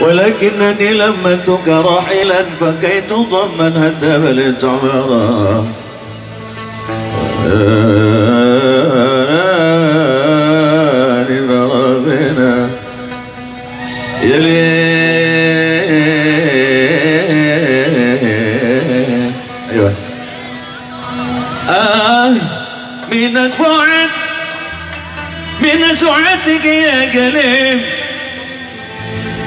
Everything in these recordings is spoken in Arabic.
ولكنني لمتك راحلا فكي تضمن هدى بلد عمرا. ضربنا يا أيوه. آه منك سعتك يا قليل.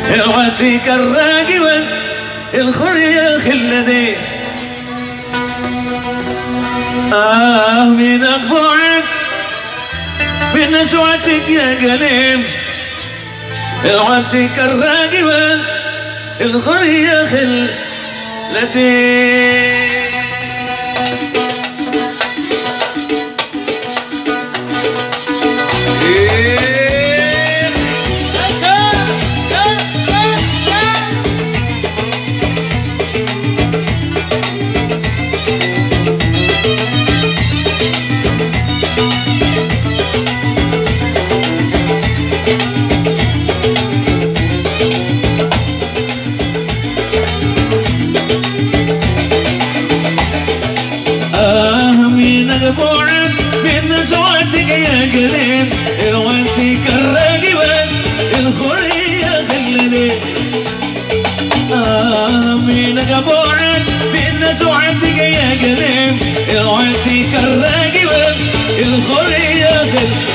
هواتيك الراقبة الخر يا خلدي آه منك بعد من سعتك يا قليل. هواتيك الراقبة الخر يا خلدي بعد من زوجتك يا قريب وانتي كالراقبة الخرية خلدي. آمينك بعد من زوجتك يا قريب وانتي كالراقبة الخرية خلدي.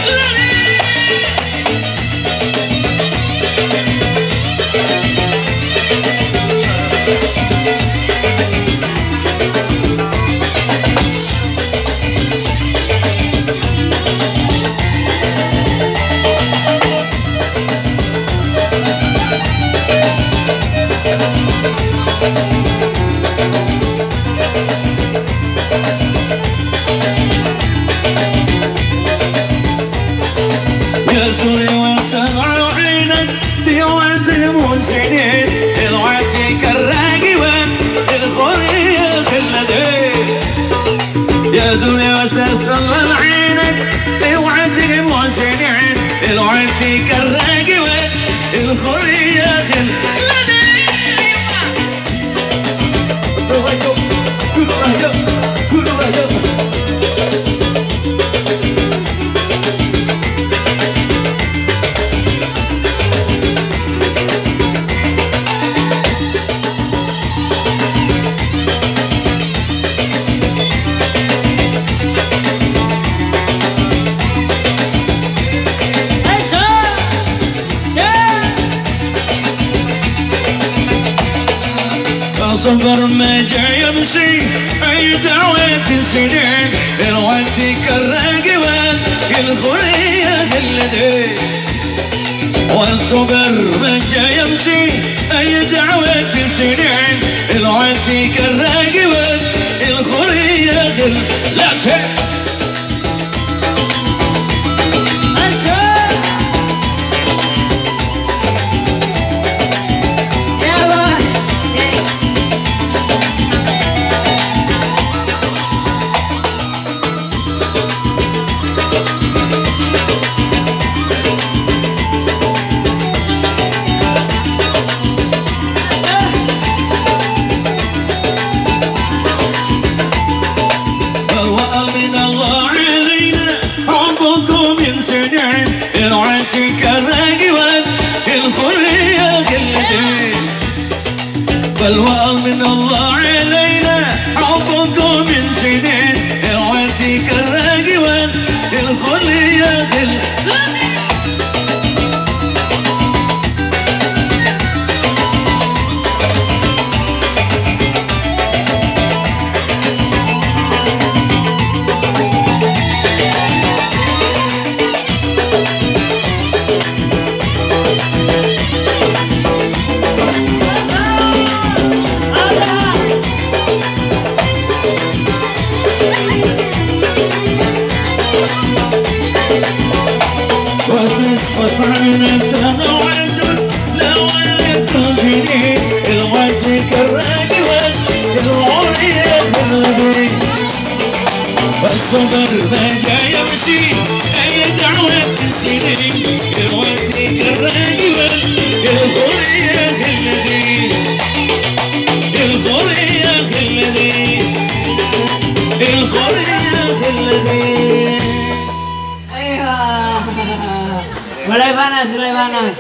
يزوري وسمع عينك. في وقت المحسنين الوقت كالراقبة الخورية خلدي صبر ما جاي يمشي. أي دعوة سنين الوقت كالراقبة الخلية خلدي والصبر ما جاي يمشي. أي دعوة سنين الوقت كالراقبة الخلية خل حبكم من سنين الوعتك الراقبة الخلية خلدي بل من الوقت كالراقبة العورية خلدي والصبر ما جاي يمشي اي دعوة تسيني الوقت الخور يا خلدي الخور يا خلدي Ayo. Mulai panas, mulai panas.